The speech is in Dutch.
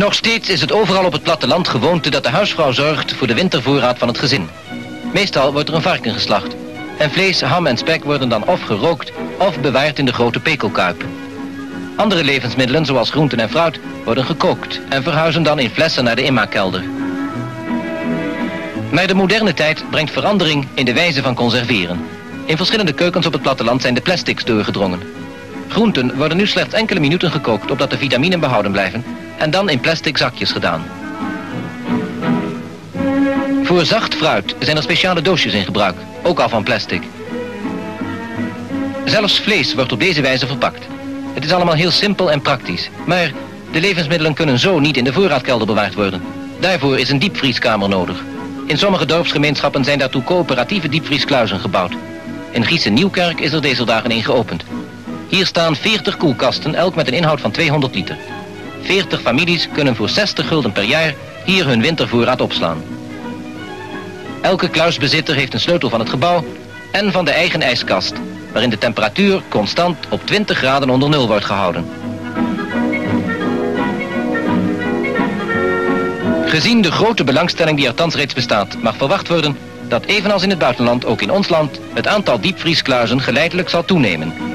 Nog steeds is het overal op het platteland gewoonte dat de huisvrouw zorgt voor de wintervoorraad van het gezin. Meestal wordt er een varken geslacht. En vlees, ham en spek worden dan of gerookt of bewaard in de grote pekelkuip. Andere levensmiddelen, zoals groenten en fruit, worden gekookt en verhuizen dan in flessen naar de inmaakkelder. Maar de moderne tijd brengt verandering in de wijze van conserveren. In verschillende keukens op het platteland zijn de plastics doorgedrongen. Groenten worden nu slechts enkele minuten gekookt opdat de vitaminen behouden blijven en dan in plastic zakjes gedaan. Voor zacht fruit zijn er speciale doosjes in gebruik, ook al van plastic. Zelfs vlees wordt op deze wijze verpakt. Het is allemaal heel simpel en praktisch, maar de levensmiddelen kunnen zo niet in de voorraadkelder bewaard worden. Daarvoor is een diepvrieskamer nodig. In sommige dorpsgemeenschappen zijn daartoe coöperatieve diepvrieskluizen gebouwd. In Giesen Nieuwkerk is er deze dagen een geopend. Hier staan 40 koelkasten, elk met een inhoud van 200 liter. 40 families kunnen voor 60 gulden per jaar hier hun wintervoorraad opslaan. Elke kluisbezitter heeft een sleutel van het gebouw en van de eigen ijskast, waarin de temperatuur constant op 20 graden onder nul wordt gehouden. Gezien de grote belangstelling die er thans reeds bestaat, mag verwacht worden dat evenals in het buitenland ook in ons land het aantal diepvrieskluizen geleidelijk zal toenemen.